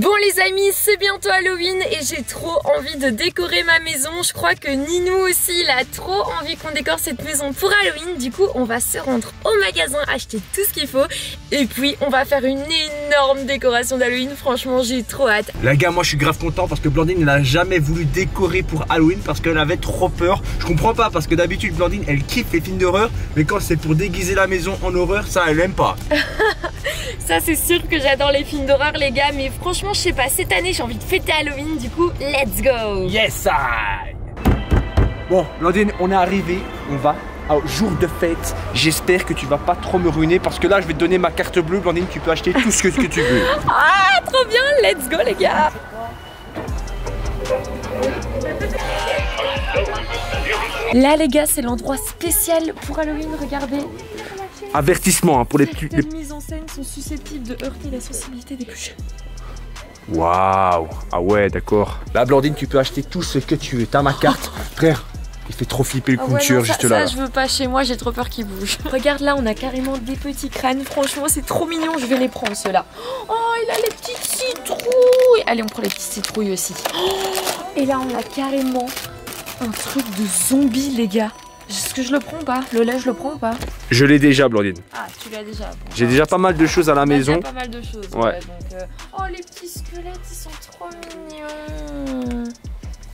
Bon les amis, c'est bientôt Halloween et j'ai trop envie de décorer ma maison. Je crois que Ninou aussi, il a trop envie qu'on décore cette maison pour Halloween. Du coup, on va se rendre au magasin, acheter tout ce qu'il faut. Et puis, on va faire une énorme décoration d'Halloween. Franchement, j'ai trop hâte. La gars, moi je suis grave content parce que Blandine n'a jamais voulu décorer pour Halloween parce qu'elle avait trop peur. Je comprends pas parce que d'habitude Blandine elle kiffe les films d'horreur, mais quand c'est pour déguiser la maison en horreur, ça elle aime pas. Ça, c'est sûr que j'adore les films d'horreur, les gars. Mais franchement, je sais pas, cette année, j'ai envie de fêter Halloween. Du coup, let's go! Yes, I. Bon, Blandine, on est arrivé, on va au jour de fête. J'espère que tu vas pas trop me ruiner parce que là, je vais te donner ma carte bleue, Blandine. Tu peux acheter tout ce que, tu veux. Ah, trop bien! Let's go, les gars! Là, les gars, c'est l'endroit spécial pour Halloween. Regardez. Avertissement hein, pour les plus. les- mises en scène sont susceptibles de heurter la sensibilité des plus jeunes. Waouh Ah ouais, d'accord. Là, Blandine, tu peux acheter tout ce que tu veux. T'as ma carte. Frère, il fait trop flipper le Ah coup de ouais, tueur non, ça, juste là. ça, je veux pas chez moi, j'ai trop peur qu'ils bougent. Regarde là, on a carrément des petits crânes. Franchement, c'est trop mignon. Je vais les prendre ceux-là. Oh, il a les petites citrouilles. Allez, on prend les petites citrouilles aussi. Oh, et là, on a carrément un truc de zombie, les gars. Est-ce que je le prends ou pas? Le lait, je le prends ou pas? Je l'ai déjà, Blandine. Ah, tu l'as déjà. Bon, J'ai bah, déjà pas mal de choses à la maison. pas mal de choses. Ouais. donc, euh, Oh, les petits squelettes, ils sont trop mignons.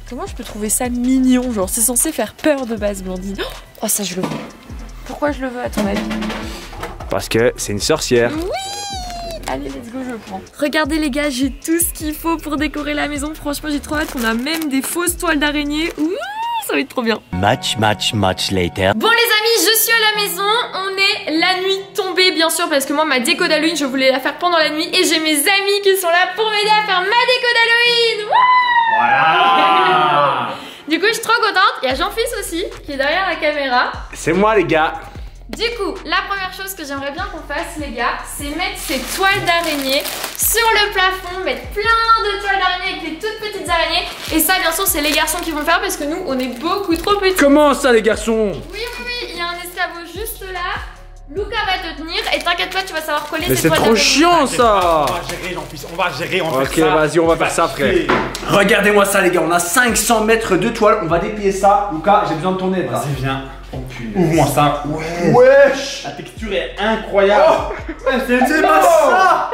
Comment je peux trouver ça mignon Genre, c'est censé faire peur de base, Blandine. Oh, ça, je le veux. Pourquoi je le veux, à ton avis? Parce que c'est une sorcière. Allez, let's go, je le prends. Regardez, les gars, j'ai tout ce qu'il faut pour décorer la maison. Franchement, j'ai trop hâte. On a même des fausses toiles d'araignée. Ouh, ça va être trop bien. Much, much, much later. Bon les amis, je suis à la maison, on est la nuit tombée bien sûr parce que moi ma déco d'Halloween je voulais la faire pendant la nuit et j'ai mes amis qui sont là pour m'aider à faire ma déco d'Halloween Voilà Du coup je suis trop contente, il y a Jean-Fils aussi qui est derrière la caméra C'est moi, les gars. du coup, la première chose que j'aimerais bien qu'on fasse, les gars, c'est mettre ces toiles d'araignée sur le plafond, mettre plein de toiles d'araignée avec des toutes petites araignées. Et ça, bien sûr, c'est les garçons qui vont faire parce que nous, on est beaucoup trop petits. Comment ça, les garçons? Oui, oui, oui, il y a un escabeau juste là. Luca va te tenir et t'inquiète pas, tu vas savoir coller Mais ces c'est trop chiant, ça On va gérer, on va gérer, on va Ok, faire ça. vas-y, on va faire ça, frère. Regardez-moi ça, les gars. On a 500 mètres de toile. On va déplier ça. Lucas, j'ai besoin de ton aide. Vas-y, viens. Oh. Ouvre-moi ça. Wesh La texture est incroyable. C'est pas ça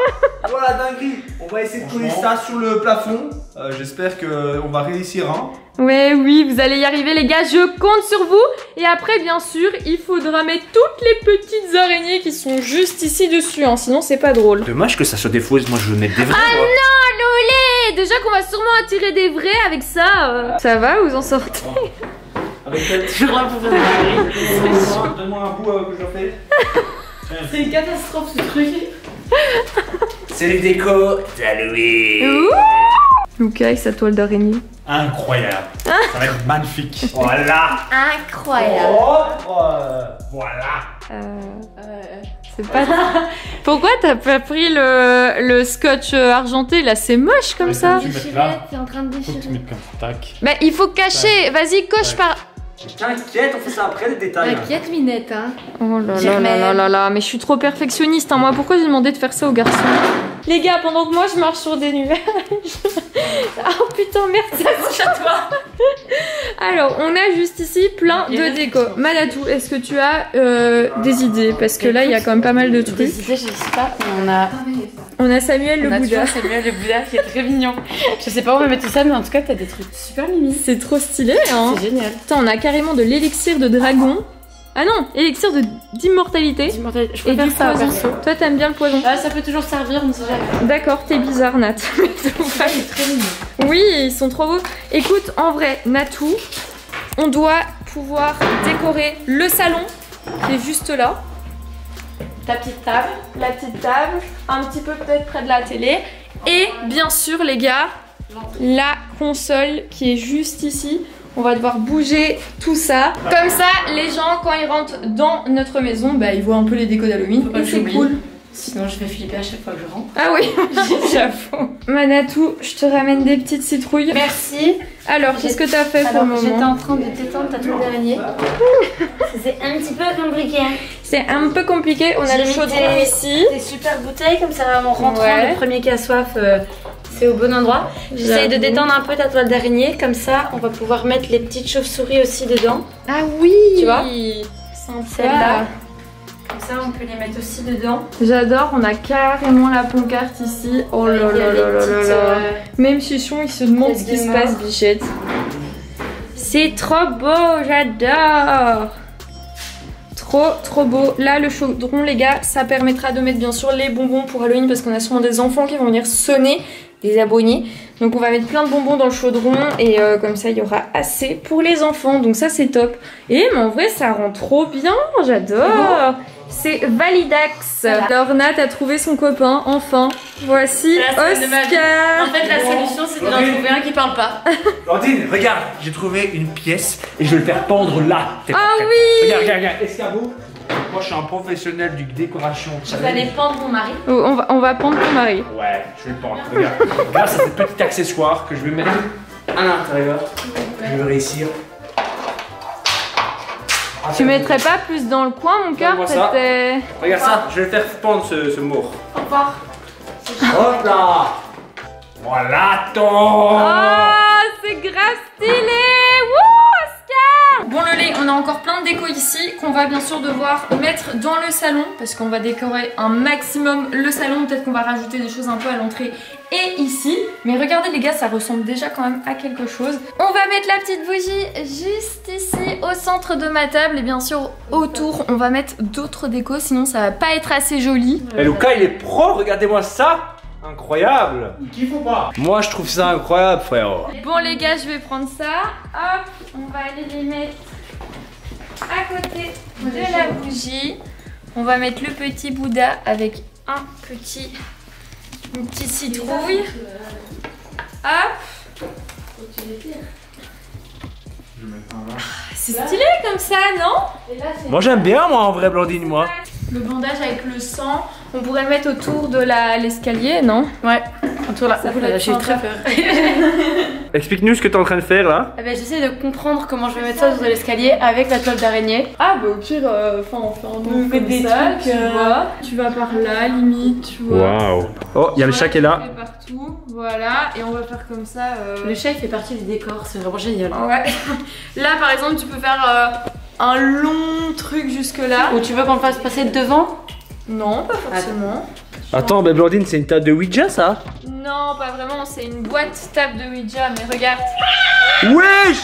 Voilà, dinguerie. On va essayer de coller ça sur le plafond. Euh, J'espère qu'on va réussir. Hein. Ouais, oui, vous allez y arriver, les gars. Je compte sur vous. Et après, bien sûr, il faudra mettre toutes les petites araignées qui sont juste ici dessus. Hein, sinon, c'est pas drôle. Dommage que ça se défausse. Moi, je veux mettre des vrais. Ah non, Loulé Déjà qu'on va sûrement attirer des vrais avec ça. euh. Ça va, vous en sortez? Avec quel- Donne-moi donne-moi un bout euh, que je fais. C'est une catastrophe ce truc. C'est les décos d'Halloween. Luca avec sa toile d'araignée. Incroyable. Ça va être magnifique. Voilà. Incroyable. Voilà. Euh, c'est pas. Pourquoi t'as pas pris le, le scotch euh, argenté là? C'est moche comme ça. Tu là. T'es en train de Faut que tu déchirer. mettes comme ça. Tac. Bah il faut cacher. Vas-y coche Ouais. par. T'inquiète, on fait ça après les détails. T'inquiète, Minette, hein. Oh là là là là là là. Mais je suis trop perfectionniste. Hein. Moi pourquoi j'ai demandé de faire ça aux garçons Les gars, pendant que moi je marche sur des nuages. oh putain merde, ça à toi. Alors on a juste ici plein de déco. Malatou, est-ce que tu as euh, des idées? Parce que là il y a quand même pas mal de trucs. Des idées, je sais pas, mais on a. On a Samuel le on a Bouddha. Samuel le Bouddha qui est très mignon. Je sais pas où on va mettre tout ça, mais en tout cas, t'as des trucs super mimi. C'est trop stylé hein. C'est génial. Putain, on a carrément de l'élixir de dragon. Ah non, élixir de d'immortalité. D'immortalité. Je Et préfère du ça poison. perso. Toi, t'aimes bien le poison. Ah, ça peut toujours servir, on ne sait jamais. D'accord, t'es bizarre, Nat. Est très mignon. oui, ils sont trop beaux. Écoute, en vrai, Natou, on doit pouvoir décorer le salon qui est juste là. Ta petite table, la petite table, un petit peu peut-être près de la télé. Et bien sûr, les gars, la console qui est juste ici. On va devoir bouger tout ça. Comme ça, les gens, quand ils rentrent dans notre maison, bah, ils voient un peu les décos d'Halloween. C'est cool. Sinon, je vais flipper à chaque fois que je rentre. Ah oui, j'avoue. Manatou, je te ramène des petites citrouilles. Merci. Alors, qu'est-ce que t'as fait pour le j'étais moment en train de t'étendre ta toile d'araignée. C'est un petit peu compliqué. hein. C'est un peu compliqué, on a le chaudron des- ici. Des super bouteilles, comme ça, en rentrant, Ouais. le premier qui a soif, euh, fait au bon endroit. J'essaye de détendre un peu ta toile d'araignée, comme ça on va pouvoir mettre les petites chauves-souris aussi dedans. Ah oui Tu vois. Celle-là. Comme ça on peut les mettre aussi dedans. J'adore, on a carrément la pancarte ici. Oh là là là là là euh, Même Chichon, il se demande ce qui se passe, bichette. C'est trop beau, j'adore Trop, trop beau. Là, le chaudron, les gars, ça permettra de mettre bien sûr les bonbons pour Halloween parce qu'on a souvent des enfants qui vont venir sonner, des abonnés. Donc on va mettre plein de bonbons dans le chaudron et euh, comme ça, il y aura assez pour les enfants. Donc ça, c'est top. Et mais en vrai, ça rend trop bien, j'adore C'est Validax. Voilà. Alors Nat a trouvé son copain, enfin. Voici C'est. Oscar. En fait la solution c'était d'en trouver un qui parle pas. Blandine, regarde, j'ai trouvé une pièce et je vais le faire pendre là. Ah prête oui Regarde, regarde, regarde, escabeau. Moi, je suis un professionnel du décoration. Tu vas aller pendre mon mari. Oh, on, va, on va pendre ton mari. Ouais, je vais le pendre. Regarde, grâce à ces petits accessoires que je vais mettre à l'intérieur, je vais réussir. Tu mettrais pas plus dans le coin, mon cœur. C'était. Regarde ça, je vais faire pendre ce, ce mort. Au revoir. Hop là Voilà, ton Ah, c'est grave stylé Wouh, Oscar Bon, le lait, on a encore plein de déco ici qu'on va bien sûr devoir mettre dans le salon parce qu'on va décorer un maximum le salon. Peut-être qu'on va rajouter des choses un peu à l'entrée et ici. Mais regardez, les gars, ça ressemble déjà quand même à quelque chose. On va mettre la petite bougie juste ici au centre de ma table et bien sûr autour, on va mettre d'autres décos sinon ça va pas être assez joli. Et Luca, il est pro, regardez-moi ça Incroyable Qu'il faut pas? Moi, je trouve ça incroyable, frère. Bon les gars, je vais prendre ça. Hop, on va aller les mettre à côté de la bougie. On va mettre le petit Bouddha avec un petit, une petite citrouille. Hop. C'est stylé comme ça, non Moi, j'aime bien, moi, en vrai, Blandine, moi. Le bandage avec le sang, on pourrait le mettre autour de la- l'escalier, non? Ouais. J'ai très peur. Explique-nous ce que t'es en train de faire, là. Eh ben, J'essaie de comprendre comment je vais mettre ça de l'escalier avec la toile d'araignée. Ah bah au pire, enfin on fait un On peu fait comme des ça, trucs, tu euh, vois. Tu vas par là, limite, tu vois. Waouh Oh, il y a le chat qui est tu là. partout, voilà, et on va faire comme ça. euh, Le chat il fait partie du décor, c'est vraiment génial. Ouais. Là par exemple, tu peux faire euh, un long truc jusque là. Ou tu veux qu'on le fasse passer devant? Non, pas forcément. Attends, mais Blandine, c'est une table de Ouija, ça? Non, pas vraiment. C'est une boîte table de Ouija, mais regarde, Wesh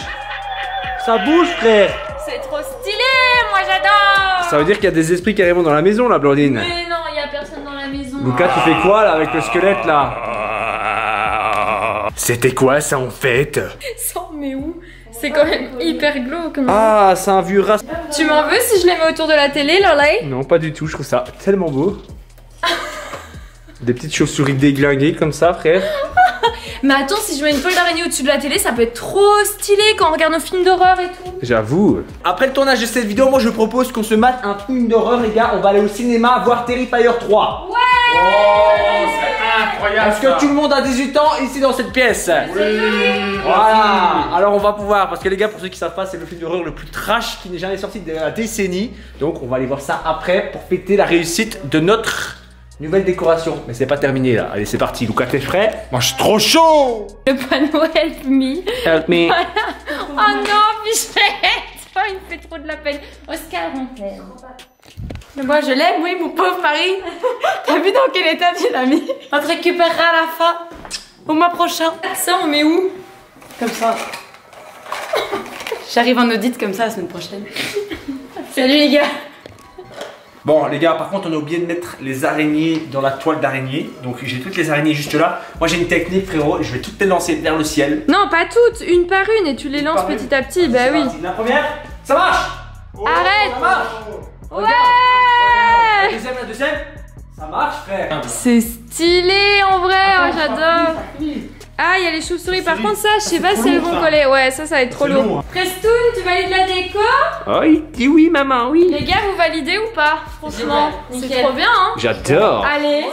Ça bouge, frère c'est trop stylé. Moi j'adore. Ça veut dire qu'il y a des esprits carrément dans la maison, là, Blandine. Mais non, il y a personne dans la maison. Lucas, tu fais quoi, là, avec le squelette, là? C'était quoi, ça, en fait? Sans mais où? C'est quand même hyper glauque. Ah, c'est un vieux rat. Tu m'en veux si je les mets autour de la télé, Lorelai Non, pas du tout, je trouve ça tellement beau. Des petites chauves-souris déglinguées comme ça, frère. Mais attends, si je mets une toile d'araignée au-dessus de la télé, ça peut être trop stylé quand on regarde nos films d'horreur et tout. J'avoue. Après le tournage de cette vidéo, moi je propose qu'on se mate un film d'horreur, les gars. On va aller au cinéma voir Terrifier 3. Oh, c'est incroyable. Est-ce que tout le monde a 18 ans ici dans cette pièce Voilà Alors on va pouvoir, parce que les gars, pour ceux qui savent pas, c'est le film d'horreur le plus trash qui n'est jamais sorti de la décennie. Donc on va aller voir ça après pour fêter la réussite de notre nouvelle décoration. Mais c'est pas terminé là. Allez, c'est parti. Lucas, t'es prêt? Moi, je suis trop chaud. Le panneau Help Me. Help me. Oh non, Bichette Oh, il me fait trop de la peine. Oscar, on t'aime. Mais moi je l'aime, oui, mon pauvre mari. T'as vu dans quel état tu l'as mis? On te récupérera à la fin. Au mois prochain. Ça, on met où? Comme ça. J'arrive en audit comme ça la semaine prochaine. Salut les gars. Bon les gars, par contre on a oublié de mettre les araignées dans la toile d'araignée. Donc j'ai toutes les araignées juste là. Moi j'ai une technique frérot, je vais toutes les lancer vers le ciel. Non, pas toutes, une par une, et tu les lances une. petit à petit. Bah C'est oui. parti. La première, ça marche Arrête Ça marche Ouais La deuxième, la deuxième, ça marche frère C'est stylé en vrai, oh, j'adore. Ah, il y a les chauves-souris. Par contre, ça, je sais pas si elles vont coller. Ouais, ça, ça va être trop lourd. long, hein. Prestoun, tu valides la déco? Oh il dit oui maman, oui. Les gars, vous validez ou pas? Franchement, c'est trop bien, hein. J'adore. Allez.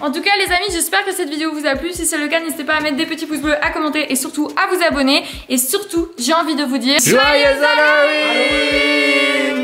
En tout cas les amis j'espère que cette vidéo vous a plu. Si c'est le cas n'hésitez pas à mettre des petits pouces bleus, à commenter et surtout à vous abonner. Et surtout j'ai envie de vous dire Joyeux Halloween